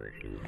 Working